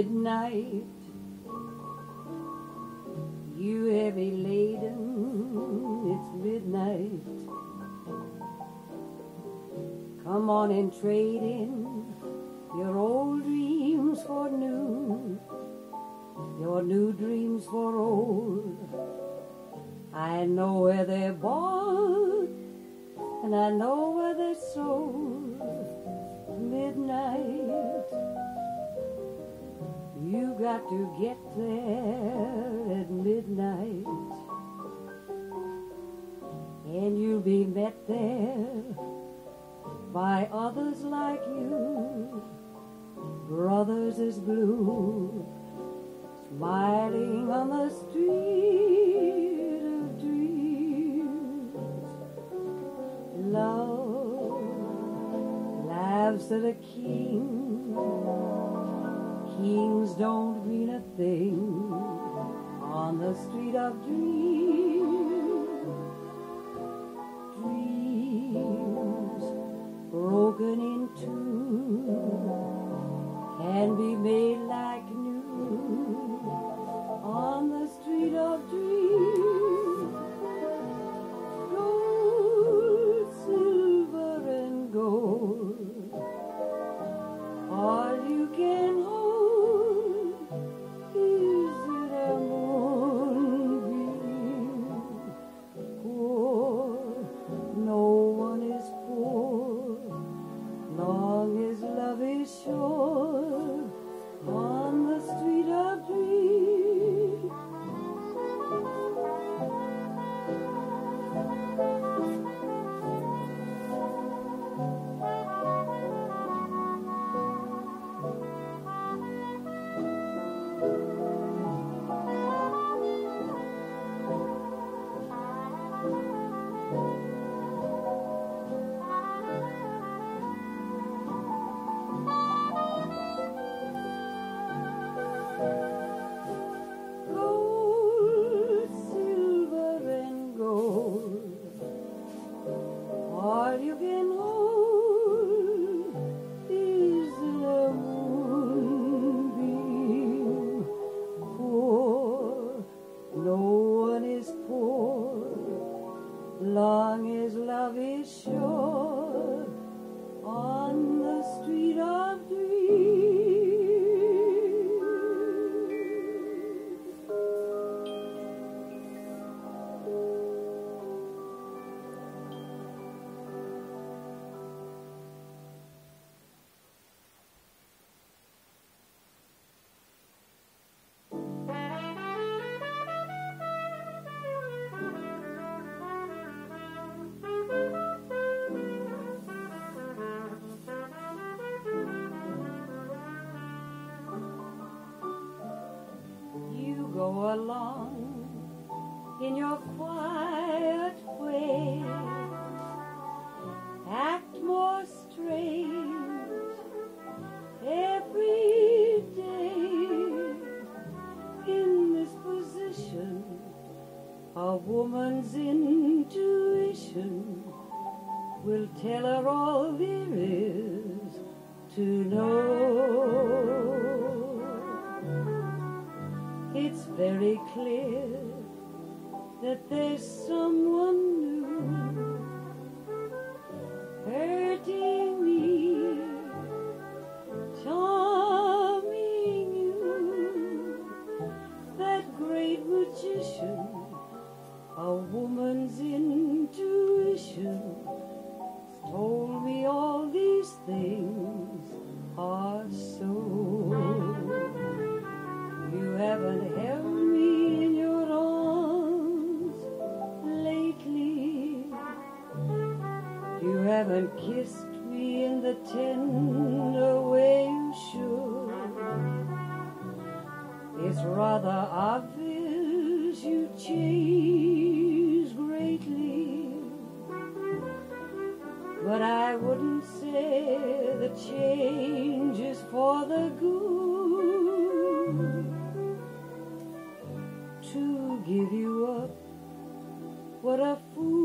midnight. You heavy laden, it's midnight. Come on and trade in got to get there at midnight. And you'll be met there by others like you, brothers as blue, smiling on the street of dreams. Love laughs at a king Kings don't mean a thing on the street of dreams. Dreams broken in two along in your quiet way, act more strange every day. In this position, a woman's intuition will tell her all there is to know. It's very clear that there's someone It's rather obvious you change greatly. But I wouldn't say the change is for the good. To give you up, what a fool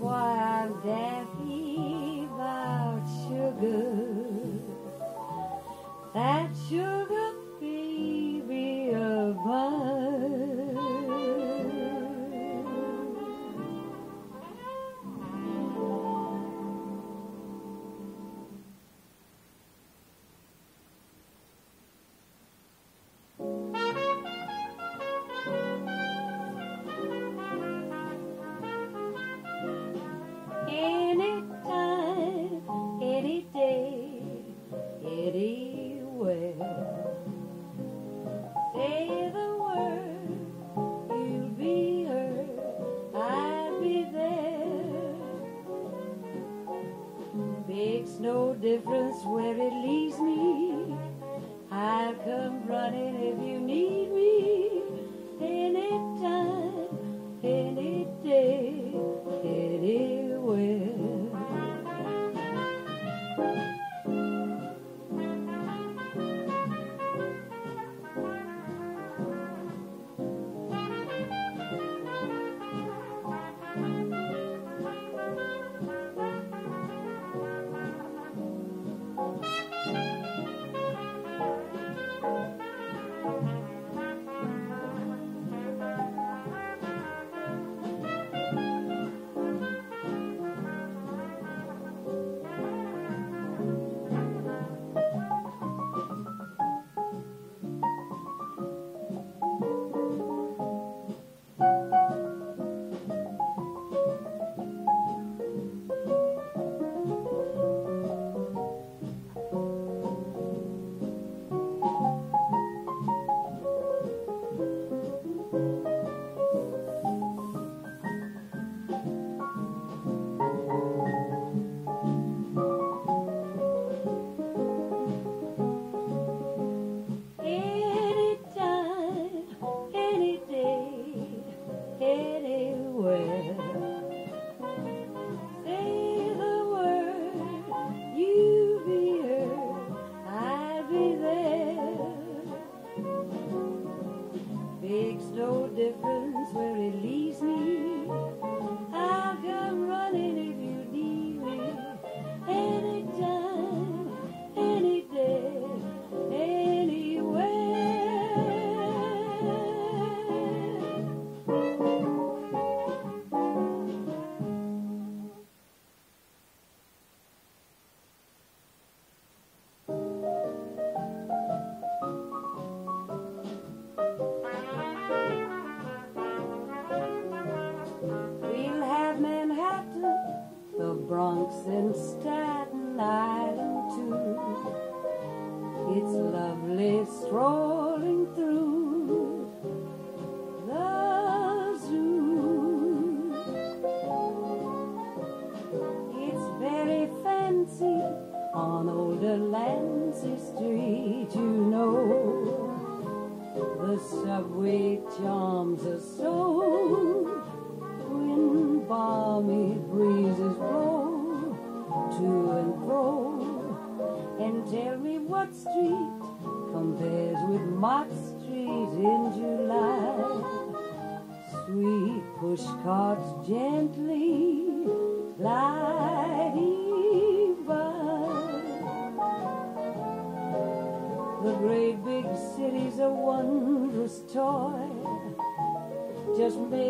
why I'm daffy about sugar. That sugar no difference where it leaves me. I'll come running if you need me anytime, any day. mesmo bem.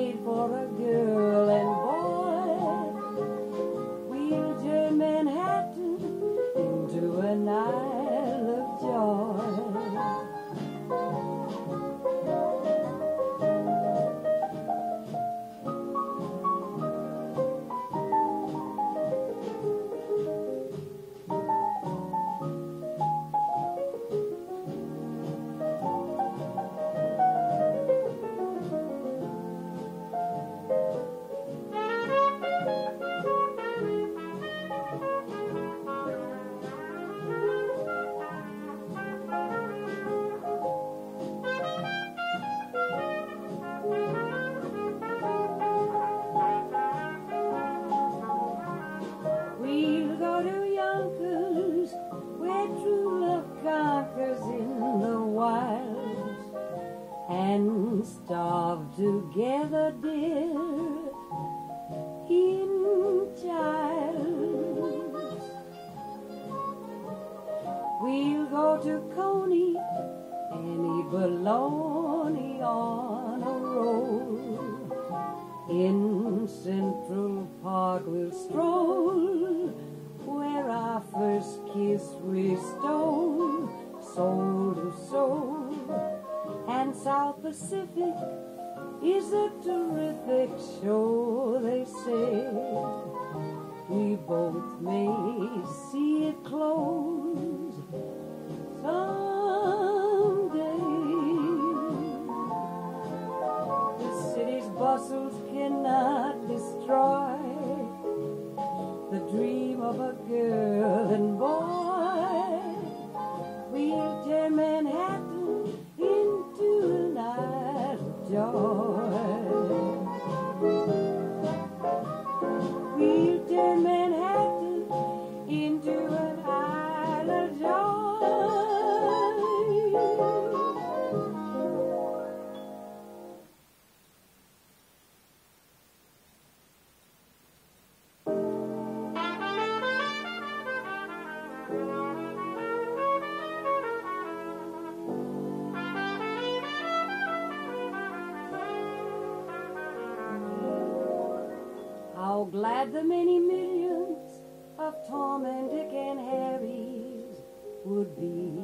Glad the many millions of Tom and Dick and Harry's would be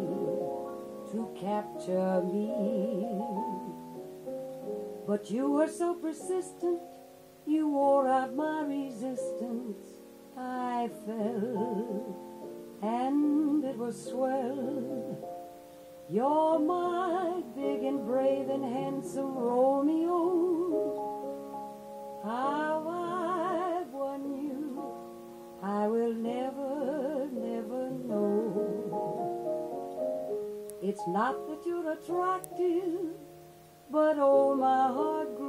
to capture me. But you were so persistent, you wore out my resistance. I fell, and it was swell. You're my big and brave and handsome Romeo. How I will never, never know. It's not that you're attractive, but oh, my heart grows.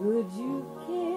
Could you care?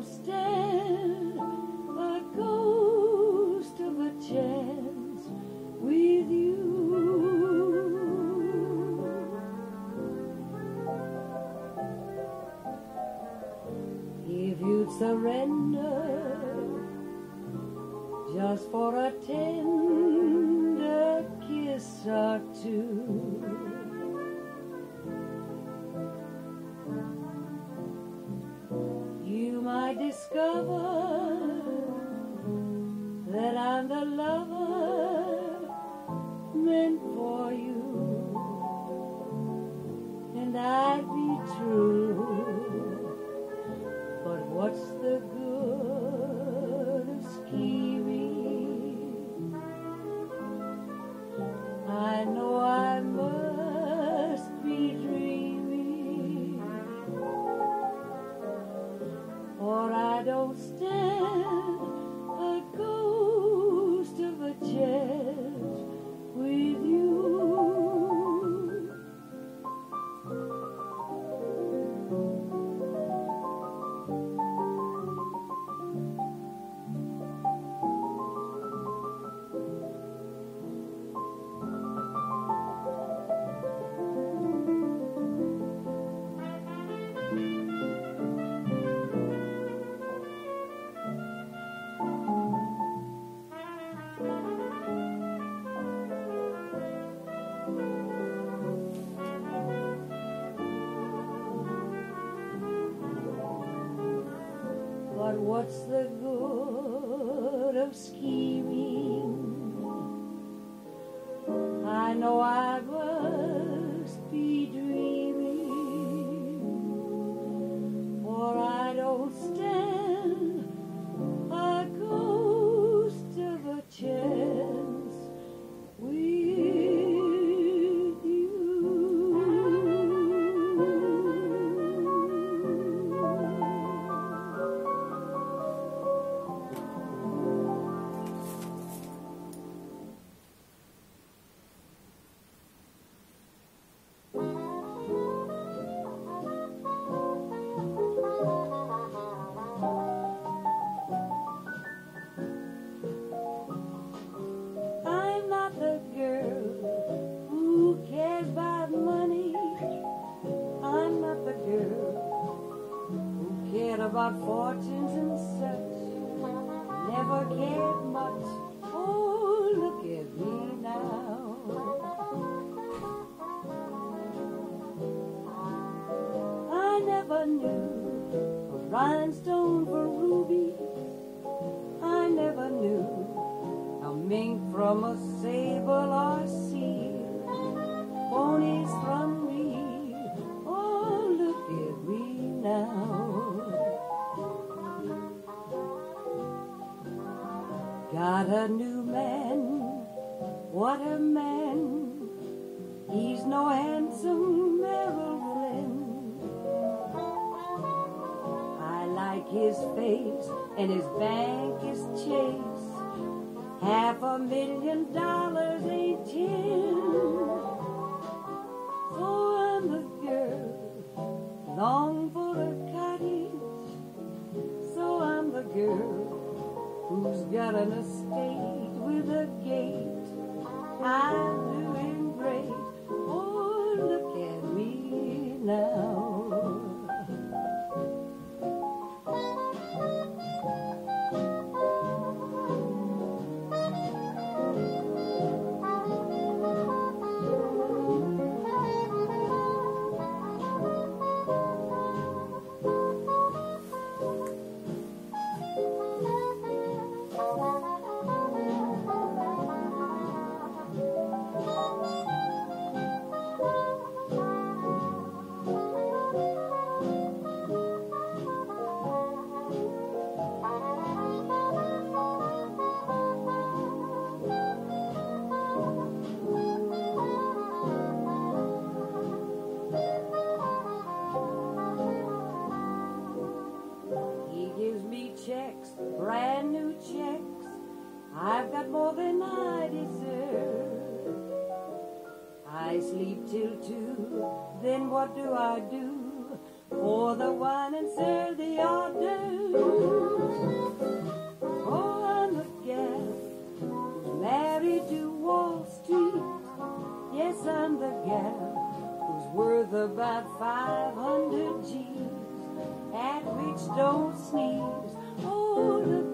I'm still. I'd be true. But what's the good what's the good of scheming? Sable or seal, ponies from me. Oh, look at me now. Got a new man, what a man. He's no handsome Errol Flynn. I like his face and his bank is chase. Half a million dollars ain't ten. So I'm the girl, long for a cottage. So I'm the girl who's got an estate with a gate. I'm Sleep till two, then what do I do? Pour the wine and serve the d'oeuvres. Oh, I'm a gal married to Wall Street. Yes, I'm the gal who's worth about 500 G's. At which don't sneeze. Oh,